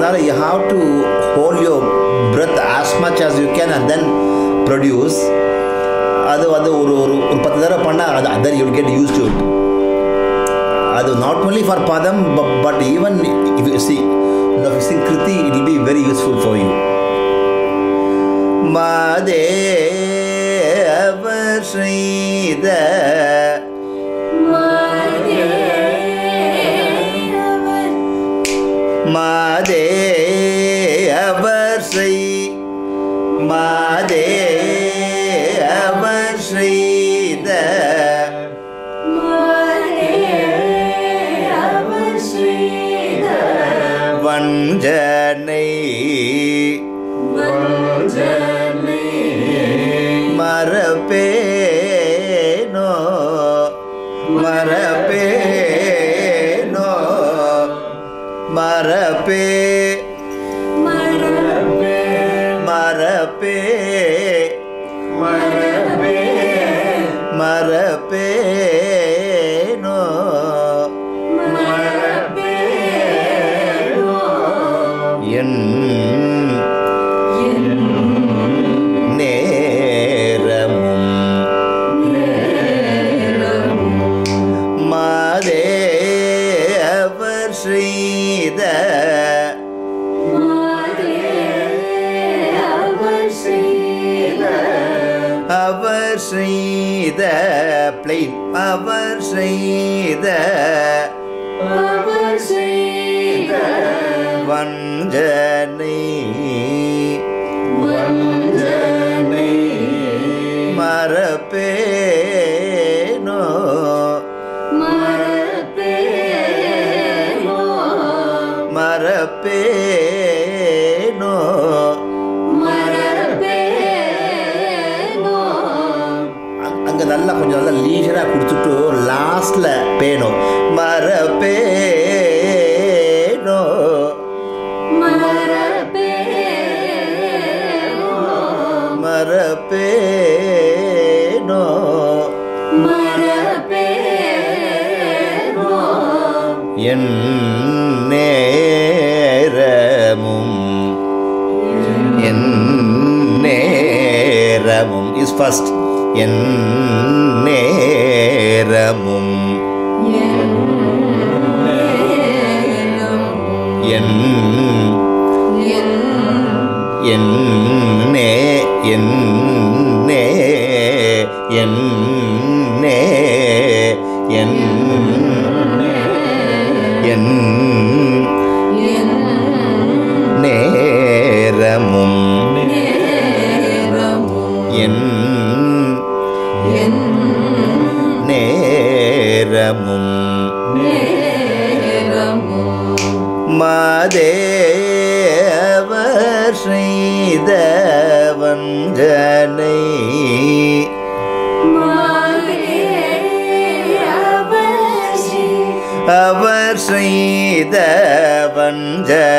Further, you have to hold your breath as much as you can and then produce. அது வந்து ஒரு ஒரு ஒரு பத்து தடவை பண்ணால் அது other you get used to it அது not only for padam but even if you see if see kriti it will be very useful for you மதே Sridhar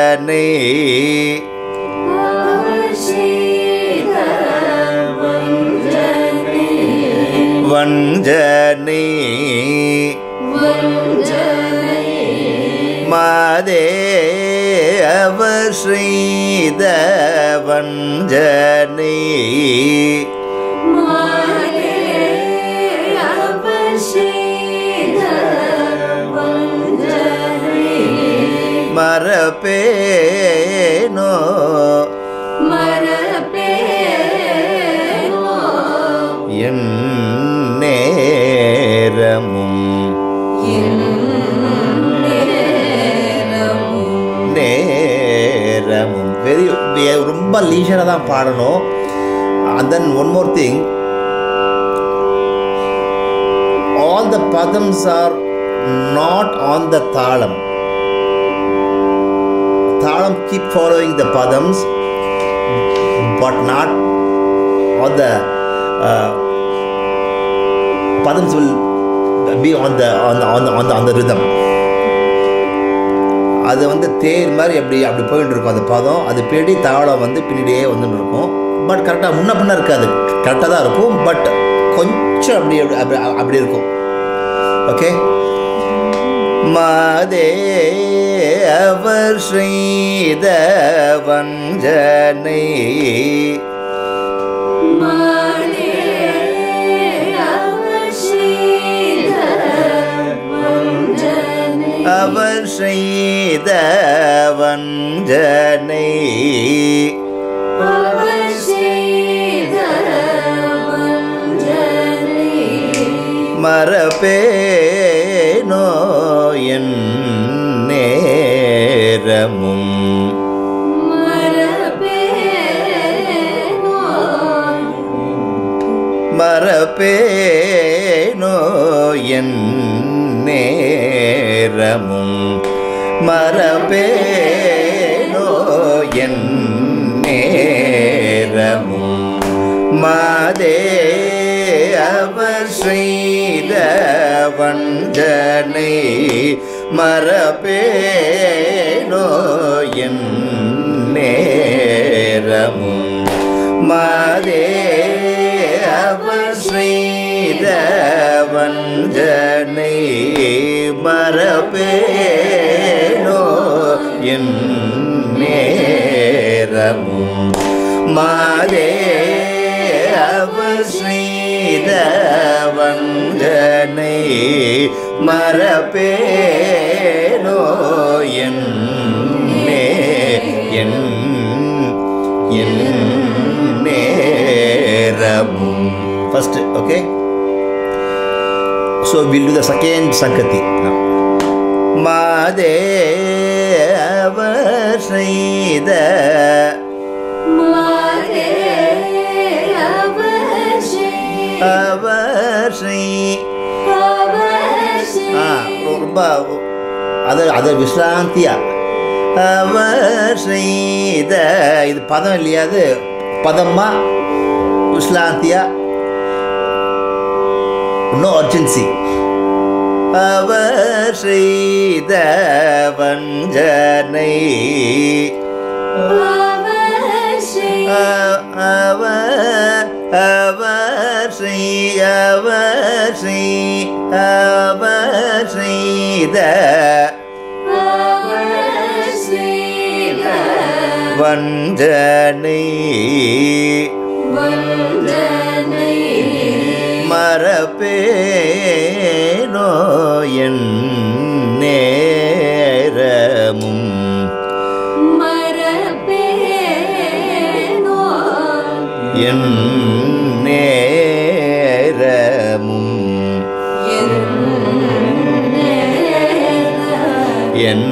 தனை வஞ்சனை. மாதே அவ ஸ்ரீத வஞ்சனை. மரப்பேனோ மரப்பேனோ என் நேரமும் நேரமும் வெரி ரொம்ப லீஷராக தான் பாடணும். And then one more thing all the padams are not on the talam Talam keep following the padams, but not on the uh, padams will be on the on the on the on the, on the rhythm. அது வந்து தேர் மாதிரி அப்படி அப்படி போயிட்டு இருக்கும் அந்த பதம். அது பின்னாடி தாளம் வந்து பின்னாடியே வந்துட்டு இருக்கும். பட் கரெக்டாக முன்ன பின்ன இருக்காது. கரெக்டாக தான் இருக்கும் பட் கொஞ்சம் அப்படி அப்படி அப்படி இருக்கும். ஓகே மாதே அவர் செய்த வஞ்சனை. அவர் செய்த வஞ்சனை. மரபே மரமும் மரபேனோ என் நேரமும் மரபேனோ என் நேரமும் மாதே அவர் செய்த வஞ்சனை மரபேனோ என் நேரமும்? மாதே அவர் மரபேனோ என் நேரமும்? மாதே அவர் செய்த வந்தனை மரபேனோ என் என் நேரமும் first okay so will do the second sangati மாதே அவர் செய்த ரொம்ப அது அது விஸ்ராந்தியா? செய்த இது பதம் இல்லையா அது? பதமா விஸ்ராந்தியா? நோ அர்ஜென்சி அவர் செய்த வஞ்சனை. அவர் அவர் செய் அவர் செய் அவர் செய்த. வஞ்சனை. மரபேனோ என் நேரமும் என்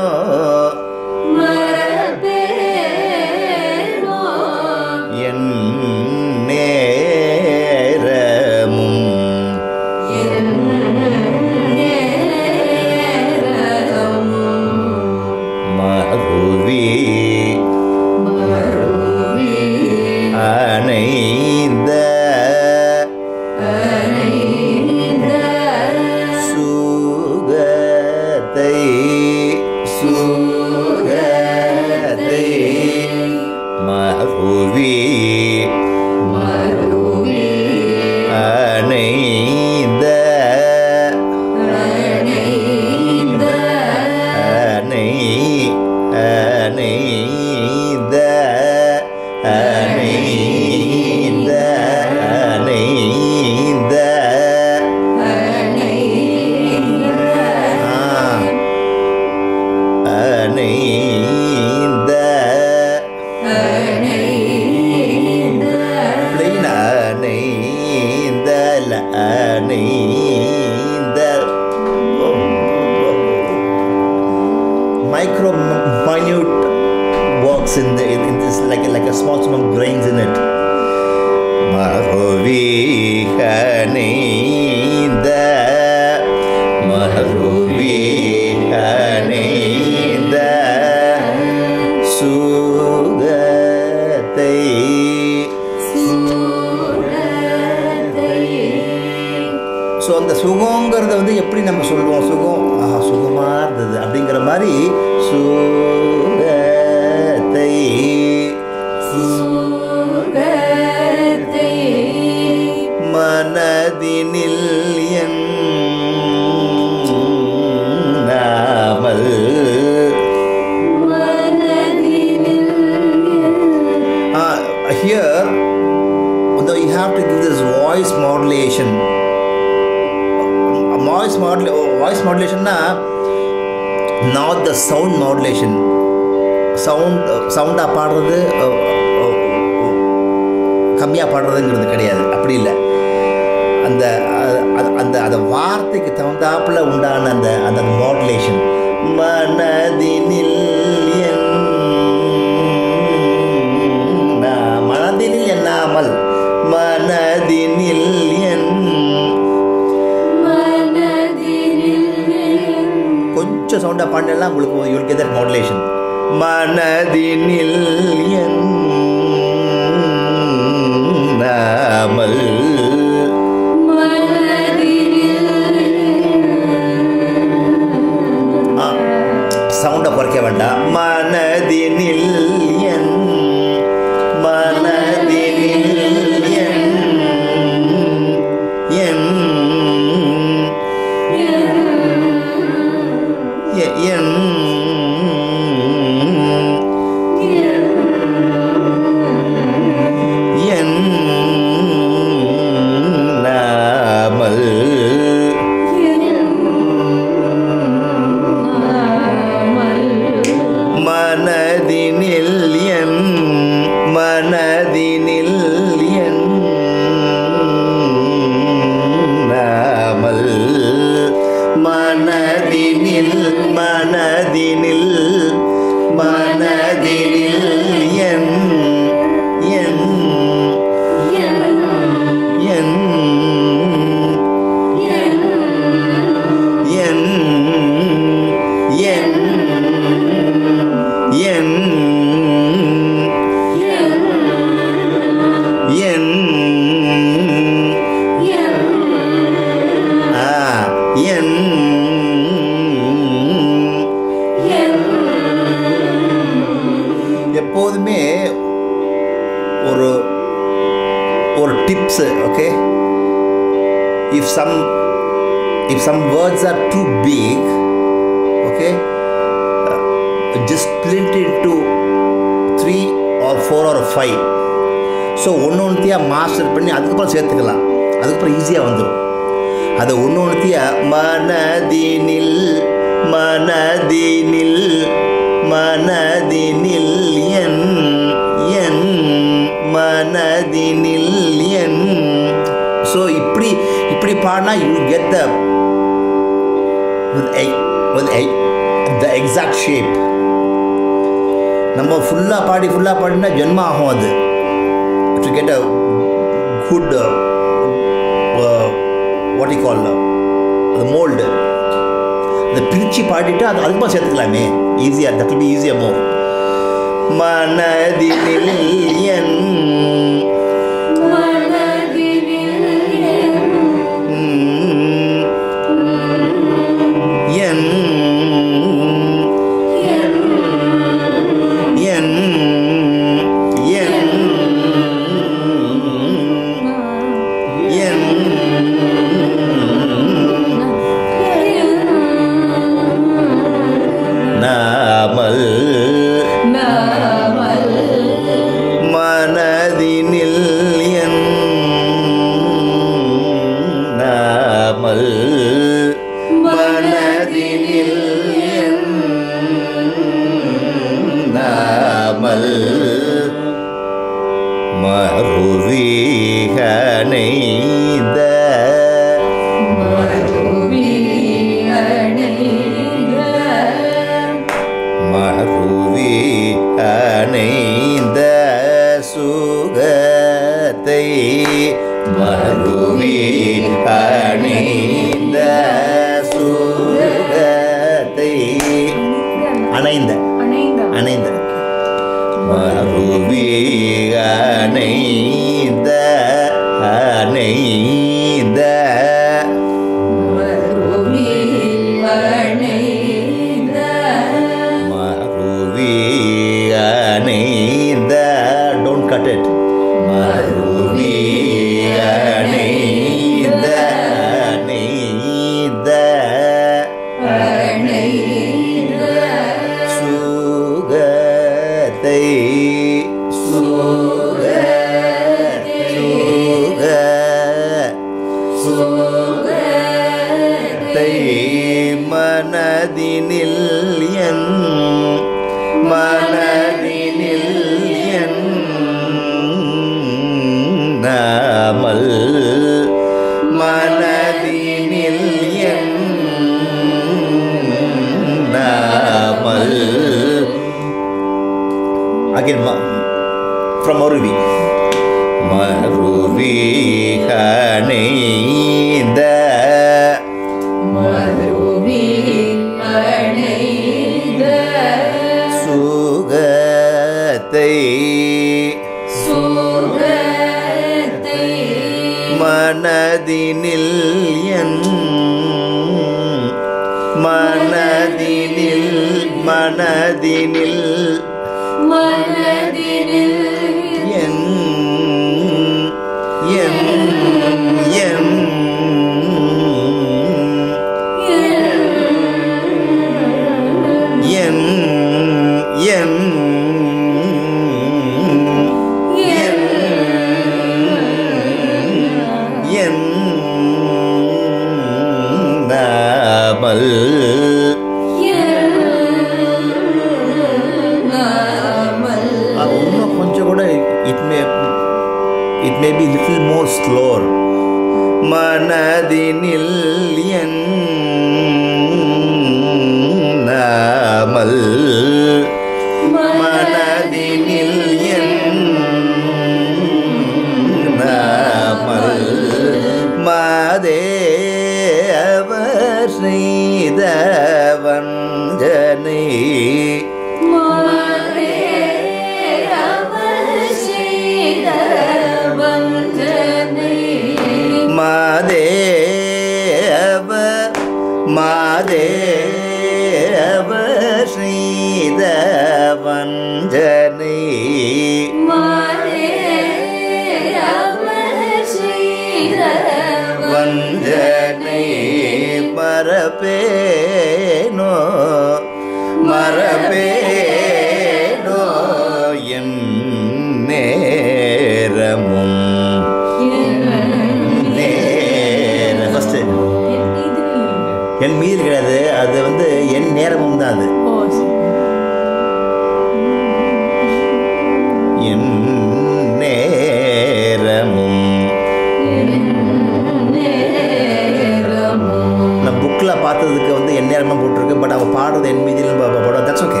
பாடுறதுக்கு வந்து எந்நேரமாக போட்டிருக்கு. பட் அவள் பாடுறது என் மீதியில் படம் தட்ஸ் ஓகே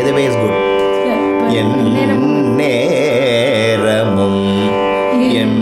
எதுவே இஸ் குட் என் நேரமும் என்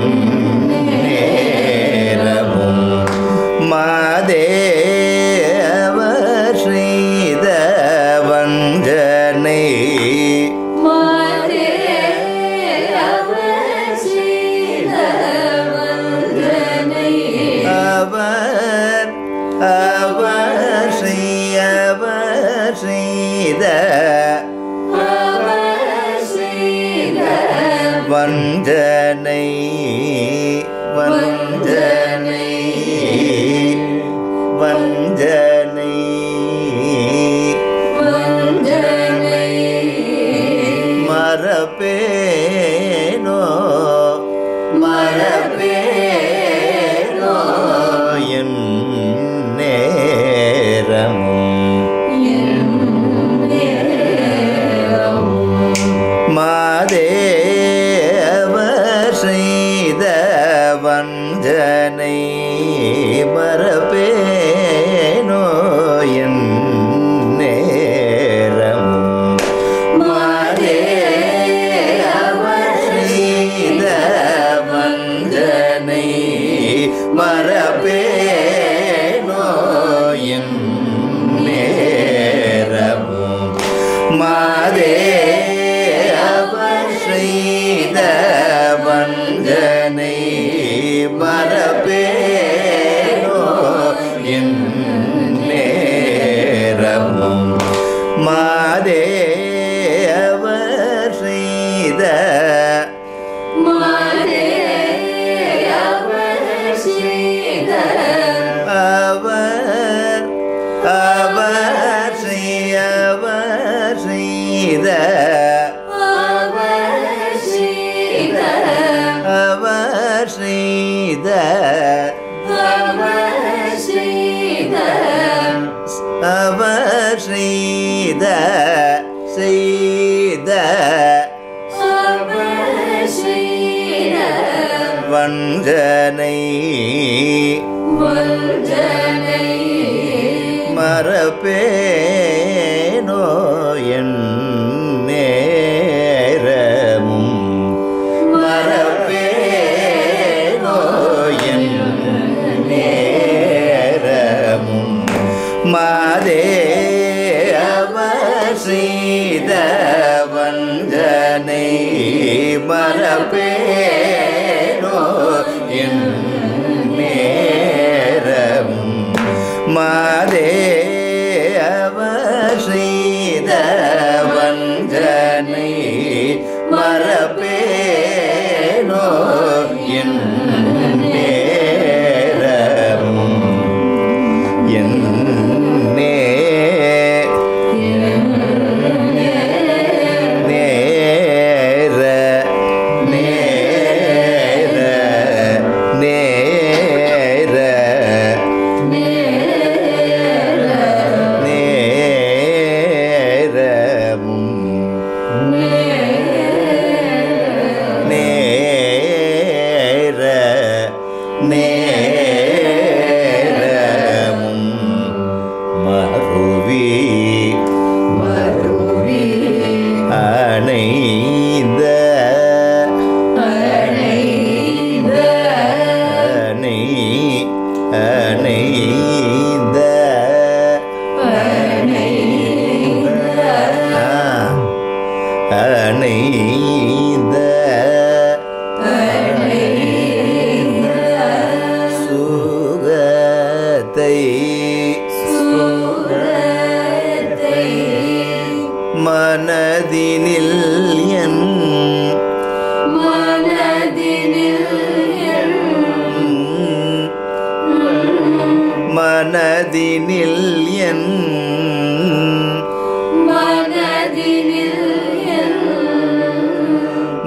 அவர் செய்த செய்த வஞ்சனை. மரபேனோ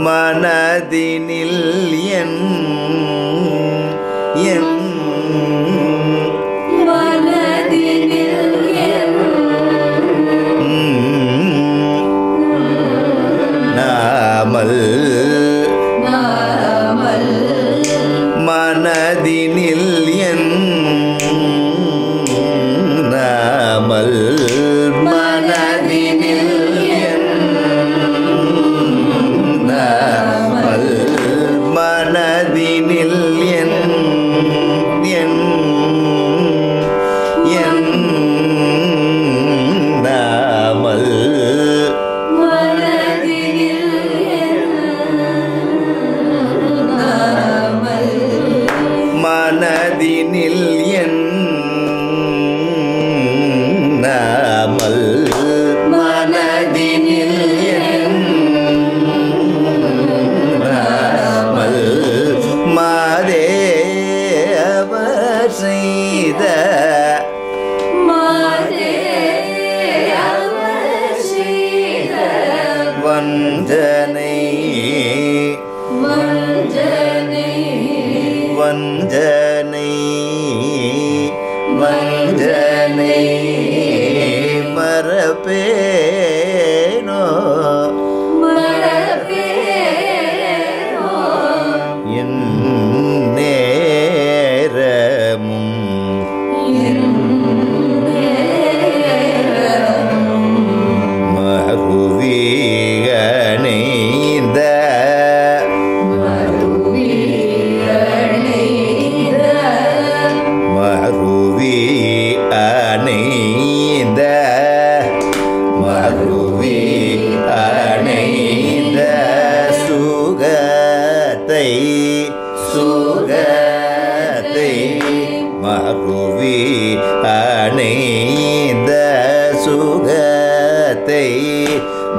மனதினில் என்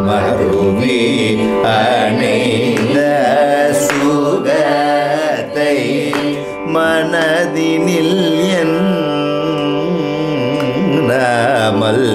மருவி அணைந்த சுகத்தை மனதினில் என் நாமல்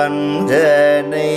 வஞ்சனை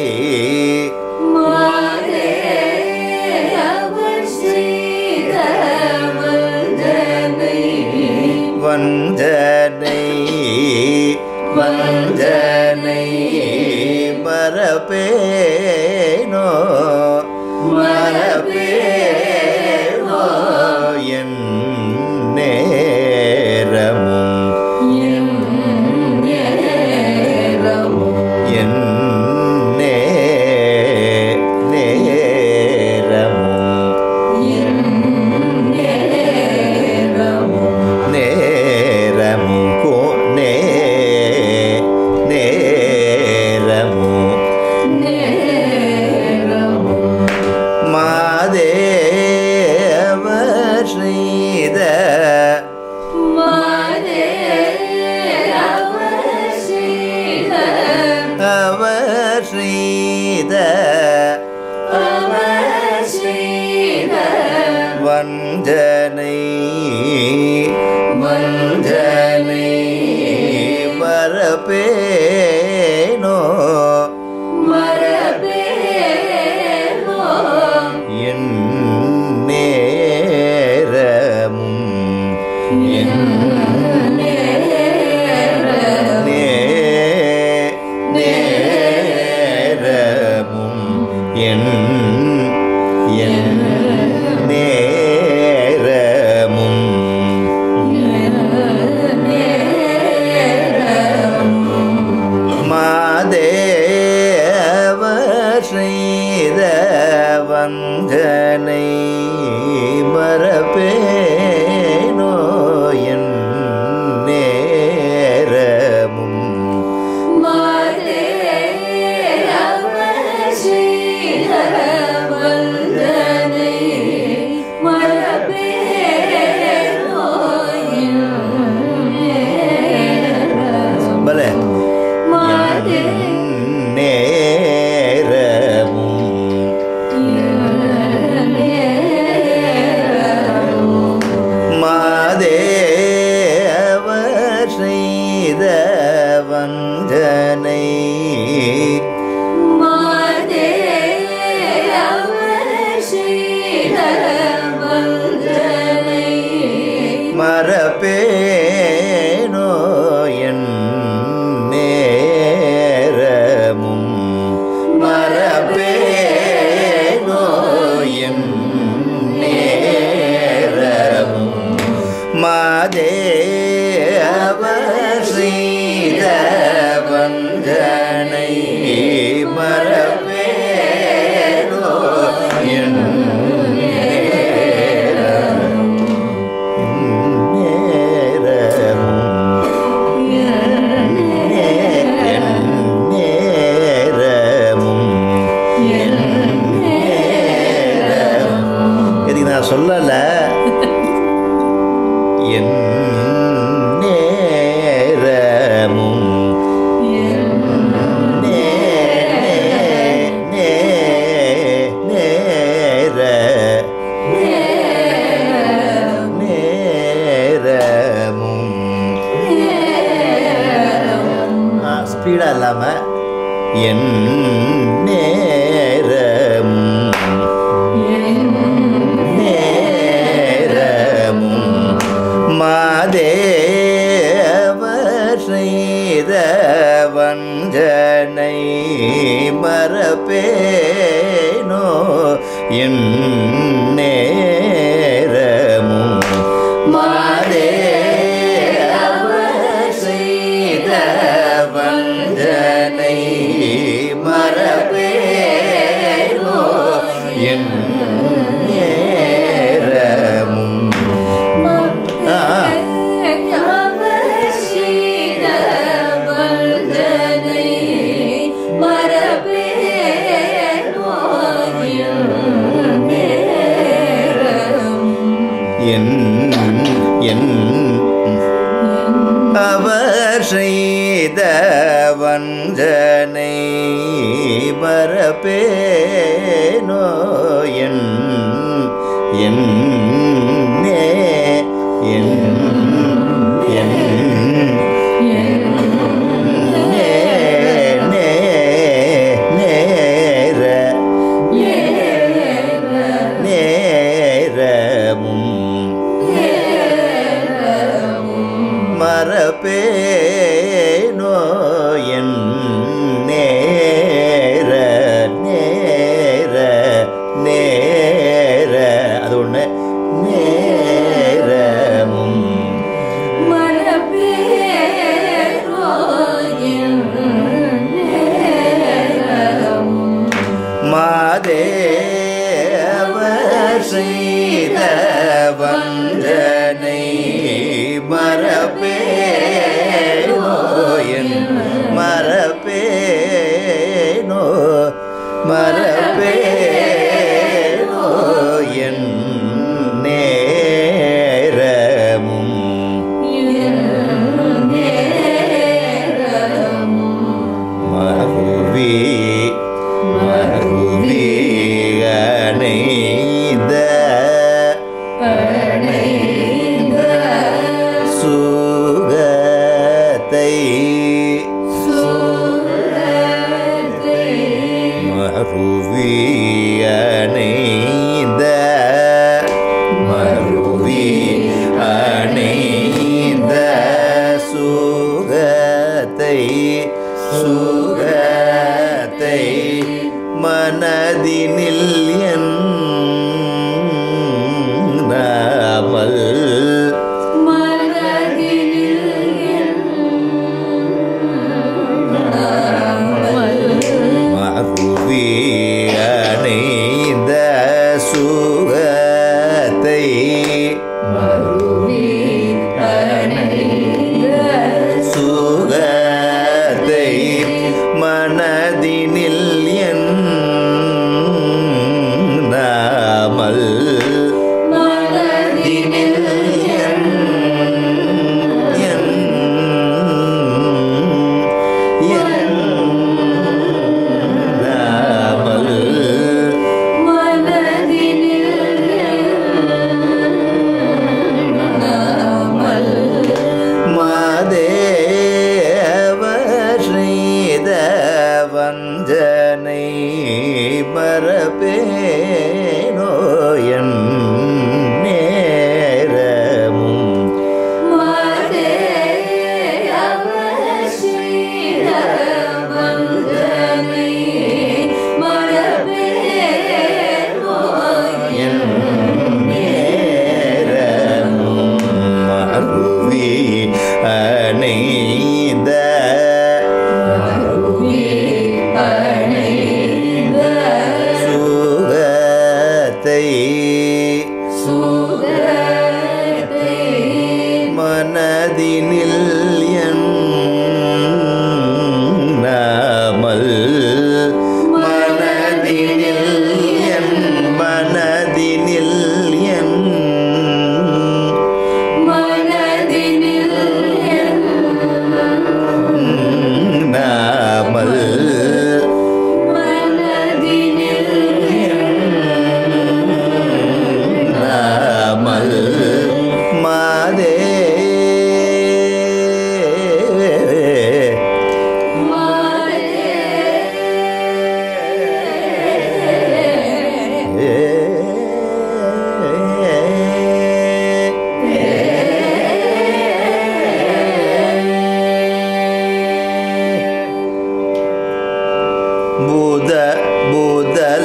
நேரமும்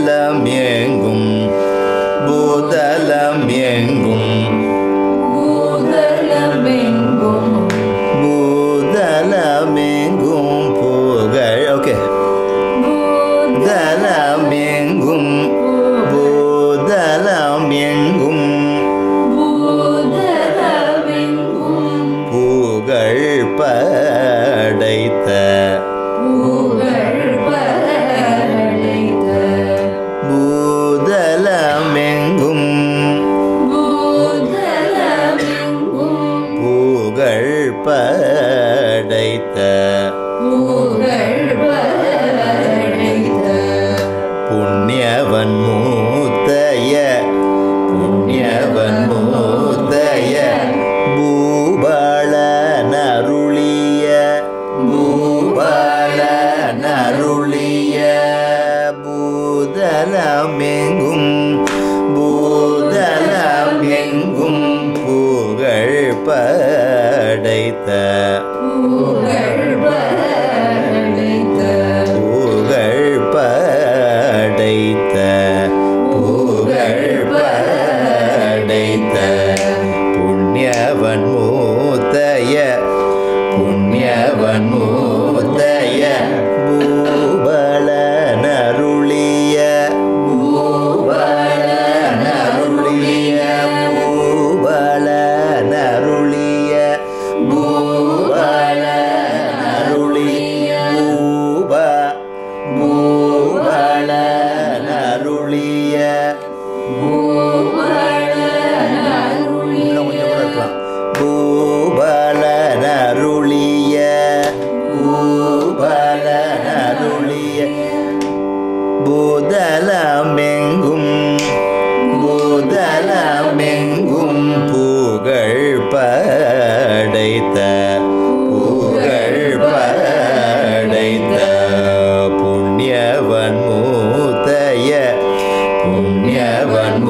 الإسلام புண்ணியவன்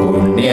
पुण्य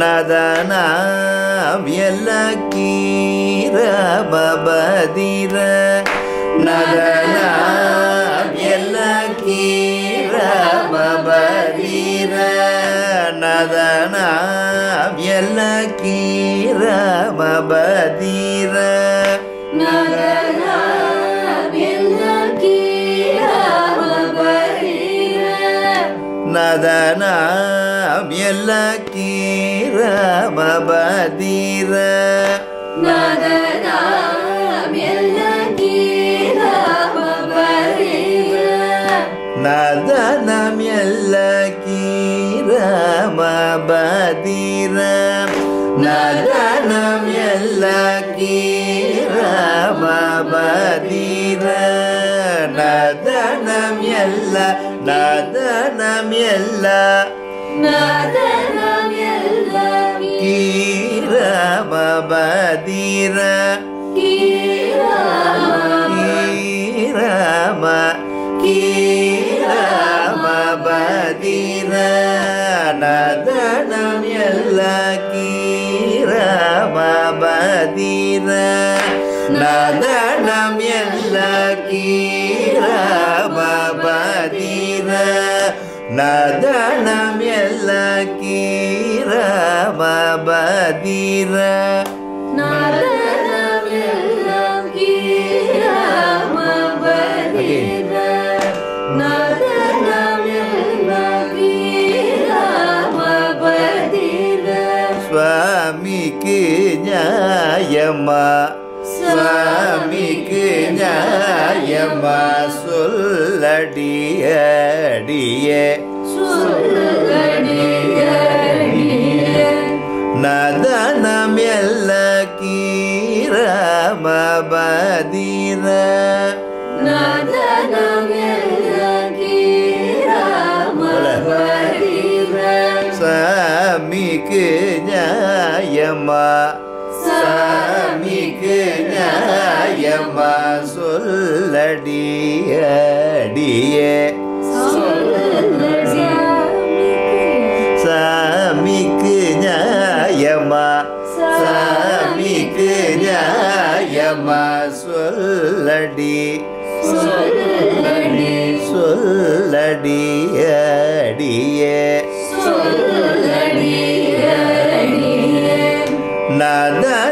நதனாம் எல்ல கீரமபதீர நதனாம் எல்ல கீரமபதீர சதனாம் எல்ல கீரமபதீர நதனம் எல்ல கீரமபதீர நதனம் எல்ல கீரமபதீர நதனம் எல்ல கீரம பதிர நதனம் எல்ல நதனம் எல்ல நாதனம் எல்லாம் கீரம பதிர கீராம கீரம கீரம பதிர நதனம் எல்ல கீரம பதிர நதனம் எல்ல சுவாமிக்கு நியாயமா சொல்லடியடியே. நதனம் எல்ல கீரம பதிர நாதனம் எல்லாம் கீராம பதிர சாமிக்கு சொல்லடியடியே சாமிக்கு நியாயமா? சாமிக்கு நியாயமா? சொல்லடி. சொல்லடியடியே நதனம் எல்ல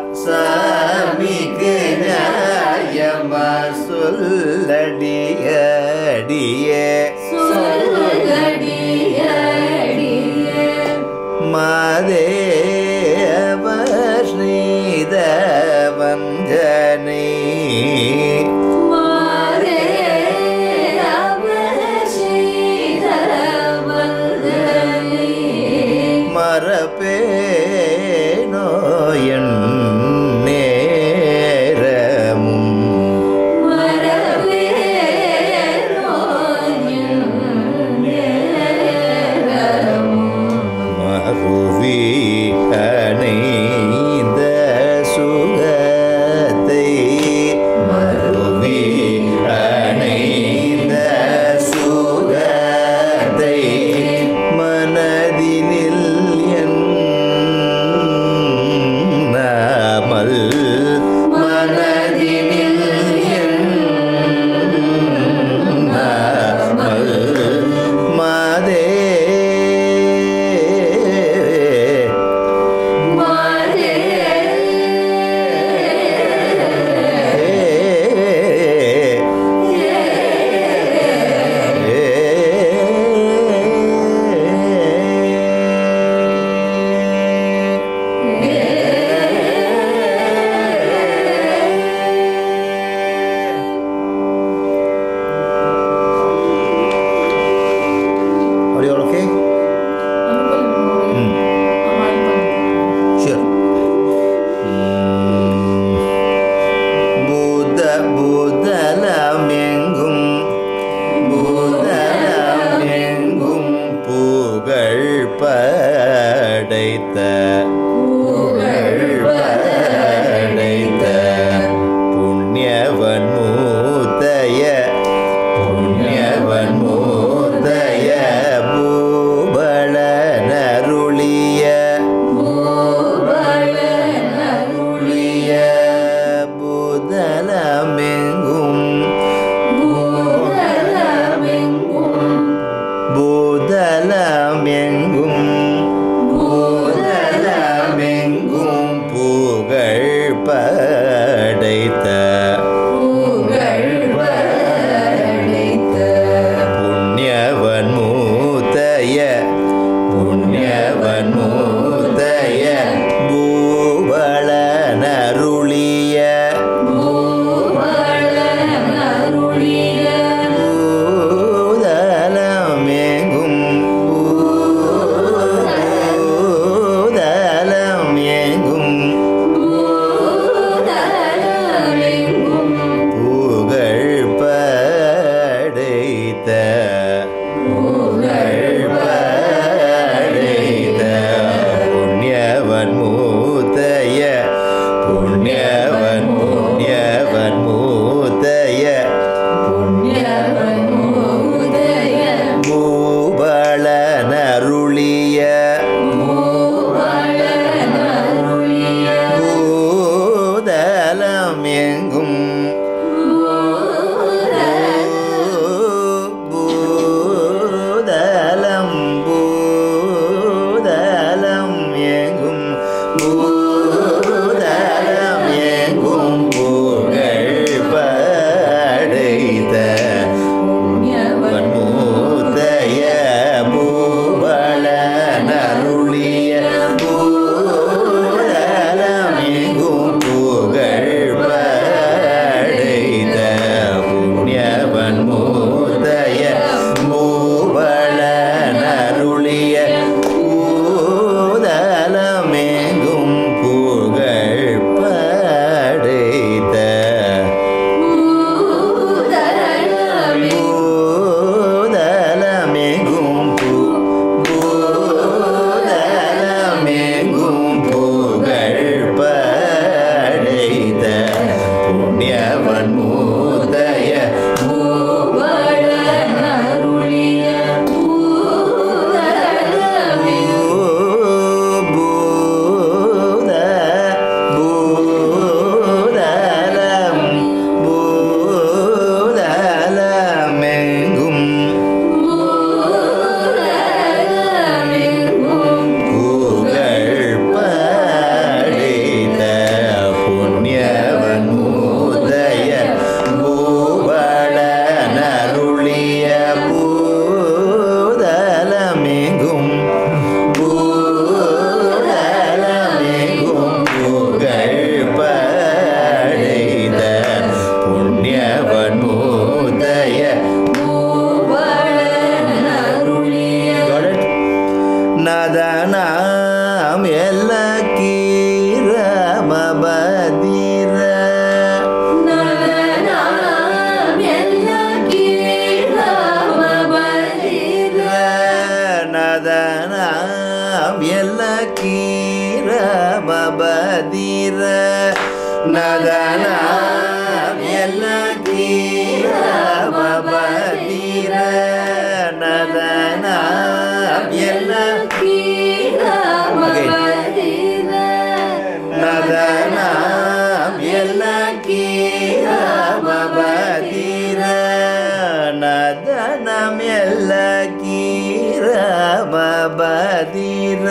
ಬದಿರ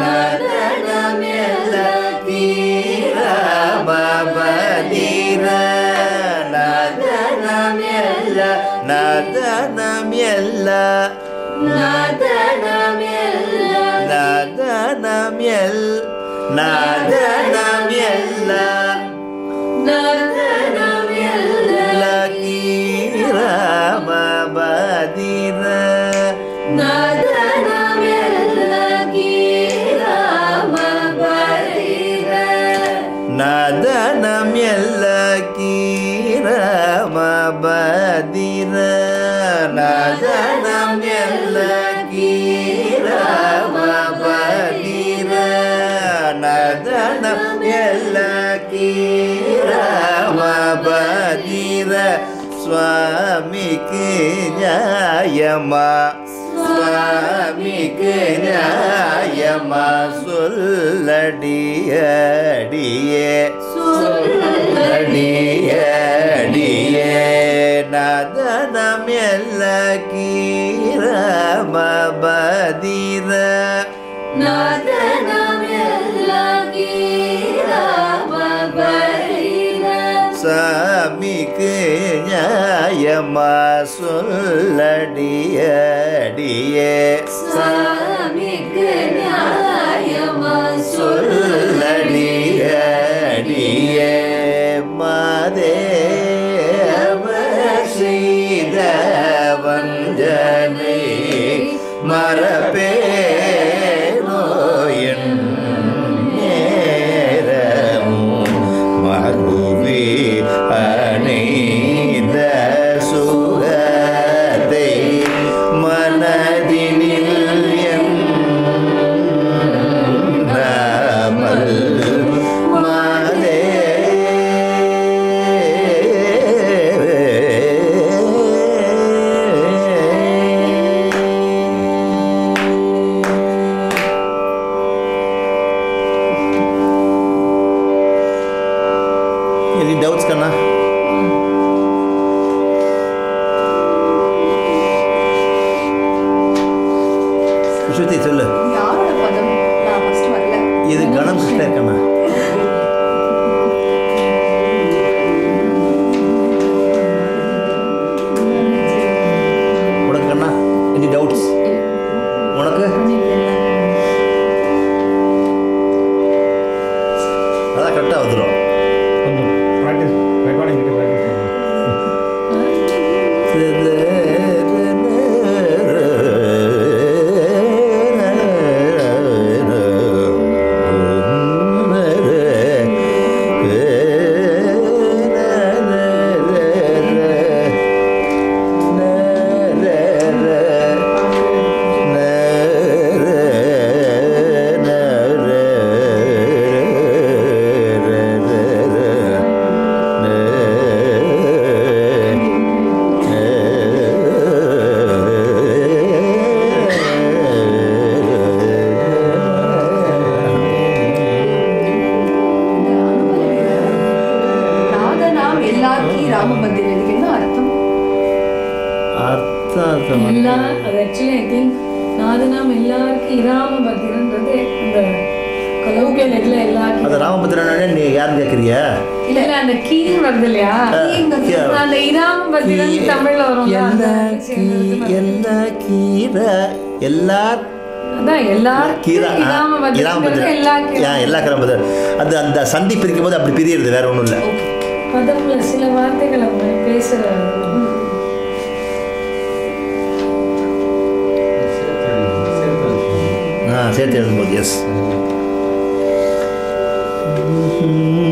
ನದನಮೆಲ್ಲ ತೀರ ಬದಿರ ನದನಮೆಲ್ಲ ನದನಮೆಲ್ಲ ನದನಮೆಲ್ಲ ನದನಮೆಲ್ಲ ನದನಮೆಲ್ಲ ನದನಮೆಲ್ಲ ತೀರ ಬದಿರ ದಾದನಂ ಎಲ್ಲ ಗೀರವ ಬಲೀರ ನದನಂ ಎಲ್ಲ ಗೀರವ ಬಲೀರ ಸ್ವಾಮಿಗೆ ನ್ಯಾಯಮ சுவாமிக்கு நியாயமா சொல்லடியடியே சொல்லடியடியே ನಮೆಲ್ಲ ಕೀರಮ ಬದಿರ சாமிக்கு நியாயமா சொல்லடியடியே சாமிக்கு நியாய para é, சந்திப்பு இருக்கும்போது போது அப்படி பிரியறது வேற ஒன்றும் இல்லை.